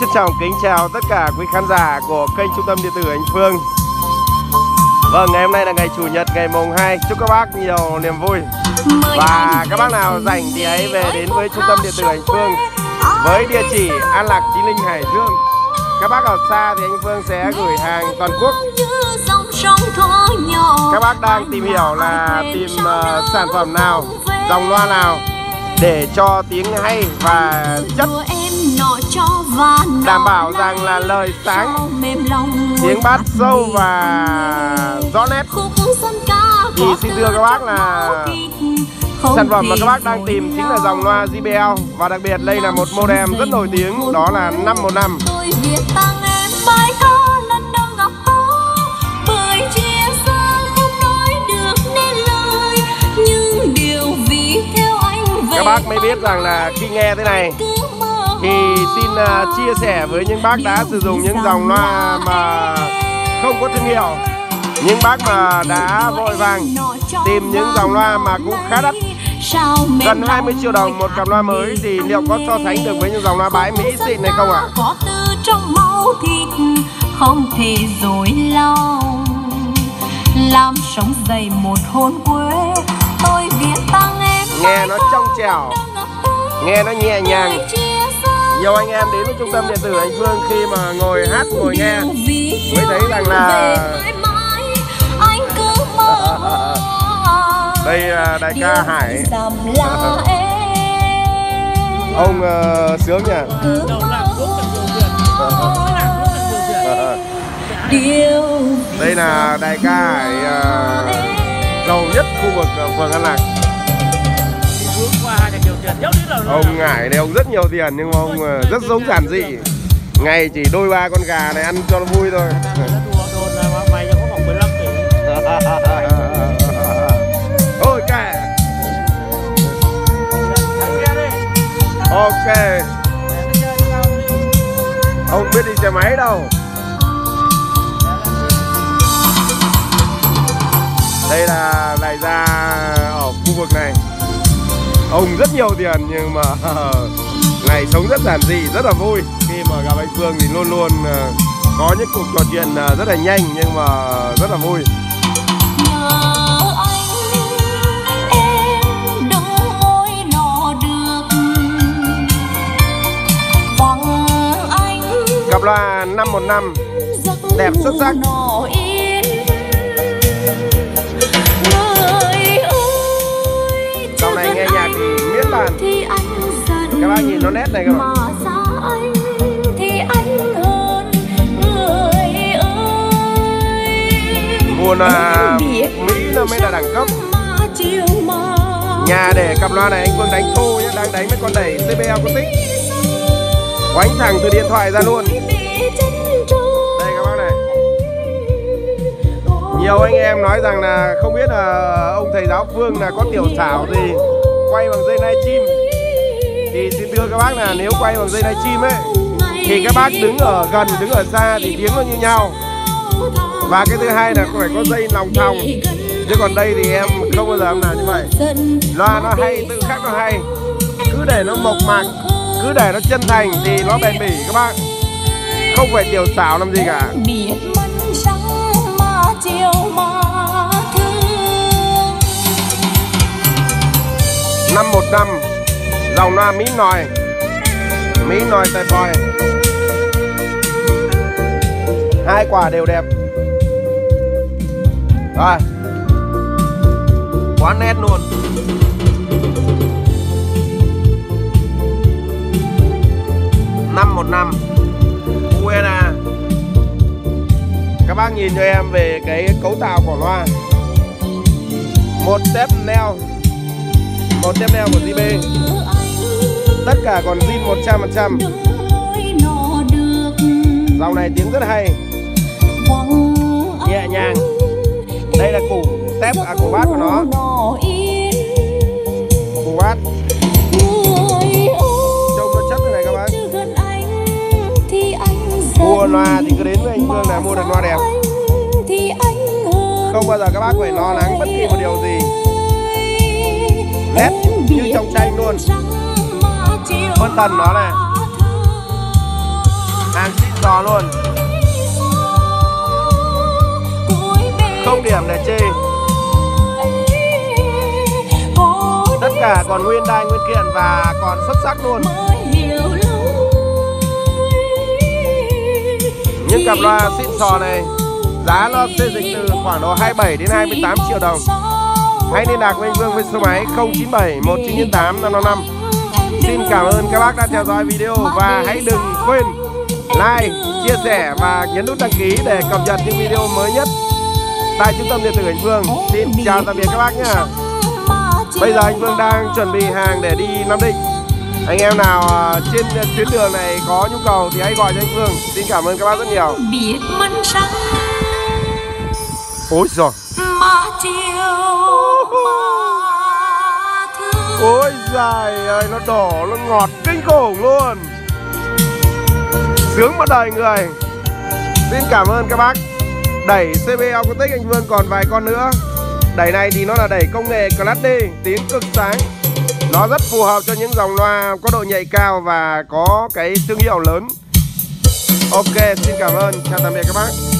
trân trọng kính chào tất cả quý khán giả của kênh Trung tâm Điện tử Anh Phương. Vâng, ngày hôm nay là ngày Chủ nhật, ngày mùng 2 Chúc các bác nhiều niềm vui. Và các bác nào rảnh thì hãy về đến với Trung tâm Điện tử Anh Phương Với địa chỉ An Lạc Chí Linh Hải Dương. Các bác ở xa thì anh Phương sẽ gửi hàng toàn quốc. Các bác đang tìm hiểu là tìm uh, sản phẩm nào, dòng loa nào để cho tiếng hay và chất đảm bảo rằng là lời sáng tiếng bát sâu và rõ nét. Thì xin thưa các bác là sản phẩm mà các bác đang tìm chính là dòng loa JBL và đặc biệt đây là một modem rất nổi tiếng đó là 515 các bác mới biết rằng là khi nghe thế này thì xin uh, chia sẻ với những bác đã sử dụng những dòng loa mà không có thương hiệu những bác mà đã vội vàng tìm những dòng loa mà cũng khá đắt gần 20 triệu đồng một cặp loa mới thì liệu có so sánh được với những dòng loa bãi Mỹ xịn này không ạ? À? Có từ trong máu thịt không thể dối lòng làm sống dậy một hồn quê tôi viết tăng em nghe nó trong trẻo nghe nó nhẹ nhàng nhiều anh em đến với trung tâm điện tử anh Phương khi mà ngồi hát ngồi nghe. Mới thấy rằng là đây là đại ca Hải. ông uh, sướng nhỉ? Đây là đại ca Hải uh, giàu nhất khu vực phường An Lạc ông ngải này ông rất nhiều tiền nhưng mà ông ờ, rất giống giản dị. ngày chỉ đôi ba con gà này ăn cho nó vui thôi. Ôi cả ok. Ông biết đi xe máy đâu. Đây là ông rất nhiều tiền nhưng mà ngày sống rất giản dị rất là vui. Khi mà gặp anh Phương thì luôn luôn ờ, có những cuộc trò chuyện ờ, rất là nhanh nhưng mà rất là vui. Cặp loa 515 đẹp xuất sắc bạn. Các bác nhìn nó nét này các bạn. nguồn là Mỹ nó mới là đẳng cấp. Nhà để cặp loa này anh Phương đánh thô nhé Đang đánh mấy con đẩy có tích Quánh thẳng từ điện thoại ra luôn. Đây các bác này. Nhiều anh em nói rằng là không biết là ông thầy giáo Phương là có tiểu xảo gì quay bằng dây live chim. Thì xin thưa các bác là nếu quay bằng dây live chim ấy, thì các bác đứng ở gần, đứng ở xa thì tiếng nó như nhau. Và cái thứ hai là phải có dây lòng thòng. Chứ còn đây thì em không bao giờ em làm như vậy. Loa nó hay, tự khắc nó hay. Cứ để nó mộc mạc, cứ để nó chân thành thì nó bền bỉ, các bác. Không phải tiểu xảo làm gì cả. Năm một năm, dòng loa mỹ nòi. Mỹ nòi tài vòi hai quả đều đẹp. Rồi. Quá nét luôn. năm một năm. Uena các bác nhìn cho em về cái cấu tạo của loa. Một tép neo một tem neo của JB tất cả còn zin 100% dòng này tiếng rất hay. Nhẹ nhàng. Đây là củ tép à củ bát của nó. Củ bát. Trông nó chất thế này các bác. Mua loa thì cứ đến với anh Phương là mua được loa đẹp. Không bao giờ các bác phải lo lắng bất kỳ một điều gì nét như trong tranh luôn. phân tần nó này. hàng xịn sò luôn. Không điểm để chê. tất cả còn nguyên đai nguyên kiện và còn xuất sắc luôn. những cặp loa xịn sò này giá nó xây dịch từ khoảng độ 27 đến 28 triệu đồng hãy liên lạc với anh Vương với số máy 097 1998 555 Xin cảm ơn các bác đã theo dõi video và hãy đừng quên like, chia sẻ và nhấn nút đăng ký để cập nhật những video mới nhất tại trung tâm điện tử Anh Vương. Xin chào tạm biệt các bác nhé. Bây giờ anh Vương đang chuẩn bị hàng để đi Nam Định. Anh em nào à, trên tuyến đường này có nhu cầu thì hãy gọi cho anh Vương. Xin cảm ơn các bác rất nhiều. Biết mân Ôi giời. Mà chiều mà thương. Ôi dài ơi nó đỏ nó ngọt kinh khủng luôn. Sướng một đời người. Xin cảm ơn các bác. Đẩy CB Acoustic anh Vương còn vài con nữa. Đẩy này thì nó là đẩy công nghệ Class D Tiếng cực sáng. Nó rất phù hợp cho những dòng loa có độ nhạy cao Và có cái thương hiệu lớn. Ok xin cảm ơn. Chào tạm biệt các bác